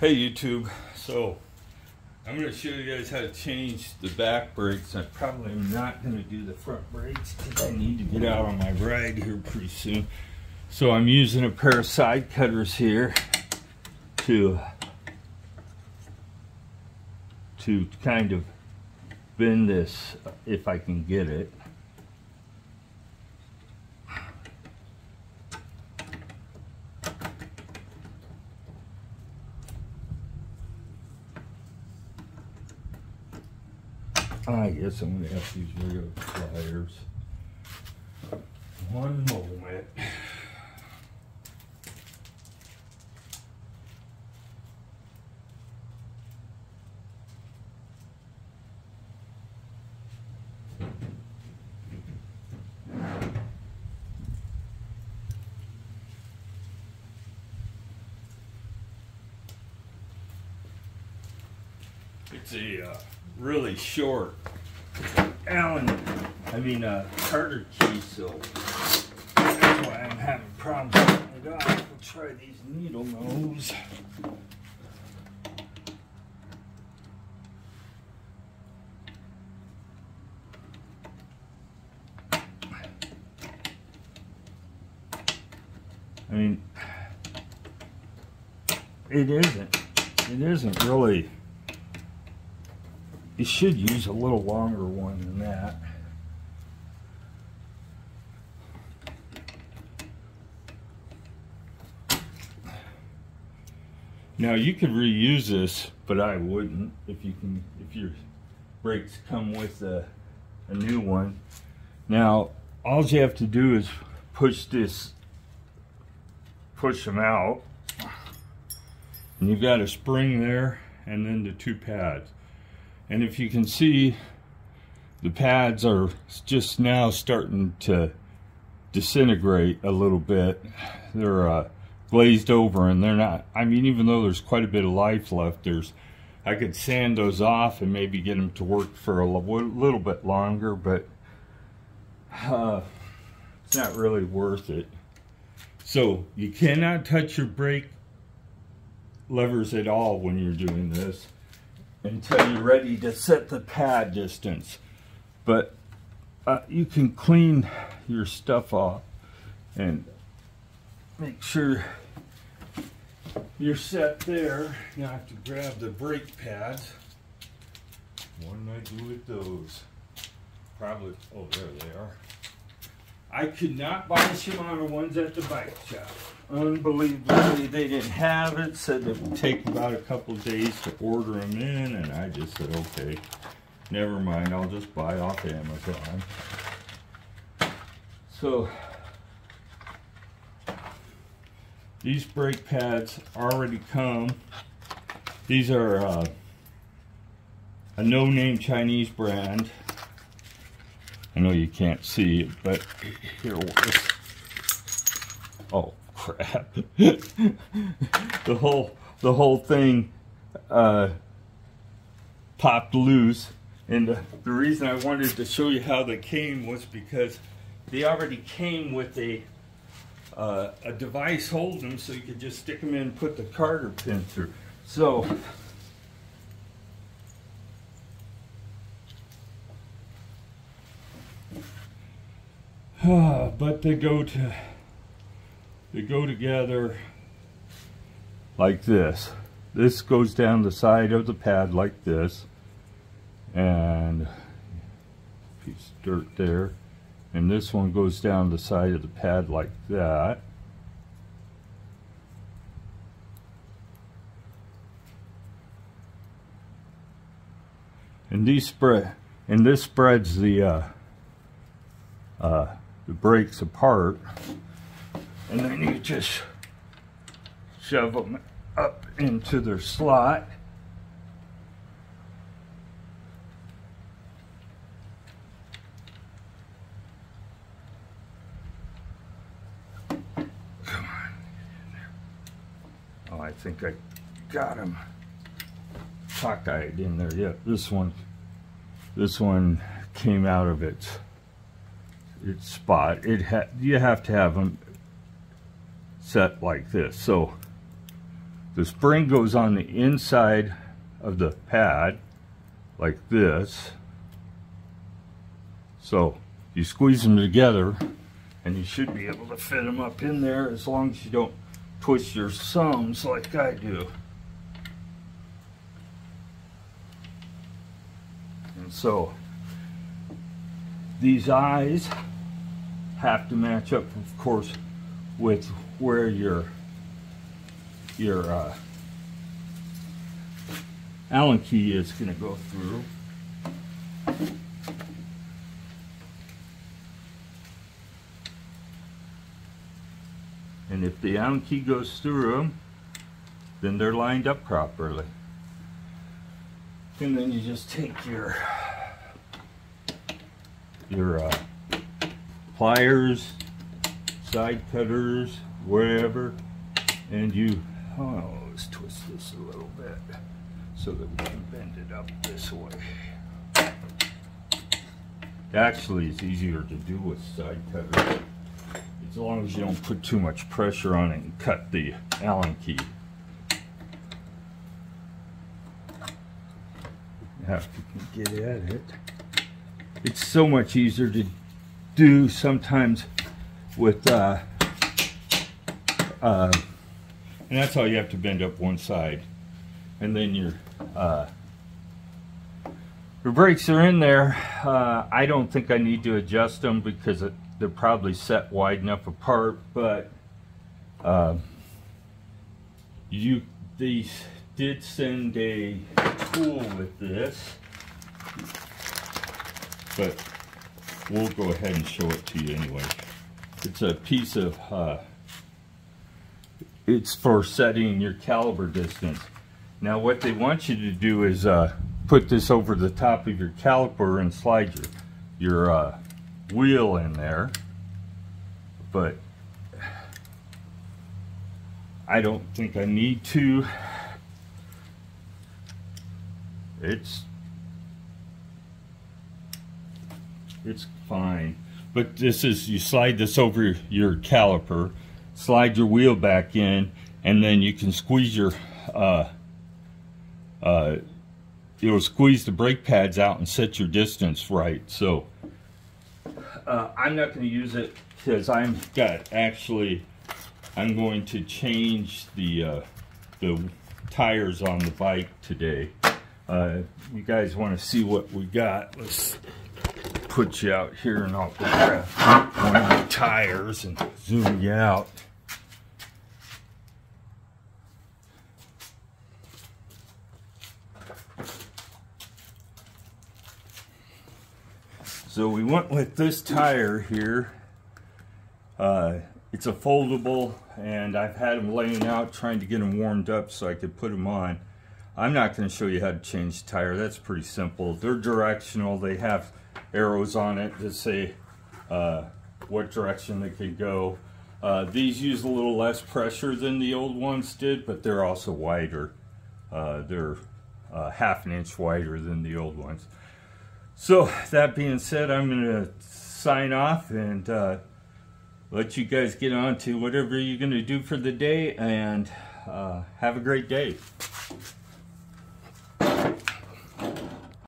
Hey YouTube, so I'm going to show you guys how to change the back brakes. I'm probably not going to do the front brakes because I need to get out on my ride here pretty soon. So I'm using a pair of side cutters here to to kind of bend this uh, if I can get it. I guess I'm gonna have to use regular pliers. One moment. It's a uh, really short Allen, I mean uh, cotter key, so that's why I'm having problems getting it off. We'll try these needle nose. I mean, it isn't. It isn't really you should use a little longer one than that. Now you could reuse this, but I wouldn't if you can if your brakes come with a, a new one. Now all you have to do is push this push them out and you've got a spring there and then the two pads. And if you can see, the pads are just now starting to disintegrate a little bit. They're uh, glazed over and they're not, I mean, even though there's quite a bit of life left, there's, I could sand those off and maybe get them to work for a little bit longer, but uh, it's not really worth it. So you cannot touch your brake levers at all when you're doing this until you're ready to set the pad distance. But uh, you can clean your stuff off and make sure you're set there. Now I have to grab the brake pads. What did I do with those? Probably, oh there they are. I could not buy Shimano ones at the bike shop unbelievably they didn't have it said it would take about a couple days to order them in and i just said okay never mind i'll just buy off amazon so these brake pads already come these are uh, a no-name chinese brand i know you can't see it but here it was. oh crap. the whole the whole thing uh, popped loose. And the, the reason I wanted to show you how they came was because they already came with a uh, a device holding them so you could just stick them in and put the cotter pin through. So but they go to they go together like this. This goes down the side of the pad like this. And piece of dirt there. And this one goes down the side of the pad like that. And these spread, and this spreads the uh, uh, the brakes apart and then you just shove them up into their slot Come on. Oh, I think I got him cockeyed in there. Yeah, this one, this one came out of its its spot. It had you have to have them set like this. So The spring goes on the inside of the pad like this. So you squeeze them together and you should be able to fit them up in there as long as you don't twist your thumbs like I do. And so these eyes have to match up, of course, with where your your uh, Allen key is going to go through. And if the Allen key goes through them, then they're lined up properly. And then you just take your your uh, pliers, side cutters, whatever, and you, oh, let's twist this a little bit so that we can bend it up this way. Actually, it's easier to do with side cutters as long as you don't put too much pressure on it and cut the Allen key. Now, If you can get at it. It's so much easier to do sometimes with uh, uh, and that's all you have to bend up one side. And then your uh, your brakes are in there. Uh, I don't think I need to adjust them because it, they're probably set wide enough apart but uh, you these did send a tool with this. But we'll go ahead and show it to you anyway. It's a piece of uh, it's for setting your caliper distance. Now what they want you to do is uh, put this over the top of your caliper and slide your your uh, wheel in there. But I don't think I need to. It's it's fine. But this is you slide this over your caliper slide your wheel back in and then you can squeeze your uh, uh, you'll squeeze the brake pads out and set your distance right. So uh, I'm not going to use it because I'm got actually I'm going to change the uh, the tires on the bike today. Uh, you guys want to see what we got? Let's put you out here and I'll grab one of the tires and zoom you out So we went with this tire here. Uh, it's a foldable and I've had them laying out trying to get them warmed up so I could put them on. I'm not going to show you how to change the tire. That's pretty simple. They're directional. They have arrows on it that say uh, what direction they could go. Uh, these use a little less pressure than the old ones did, but they're also wider. Uh, they're uh, half an inch wider than the old ones. So that being said, I'm going to sign off and uh, let you guys get on to whatever you're going to do for the day and uh, have a great day.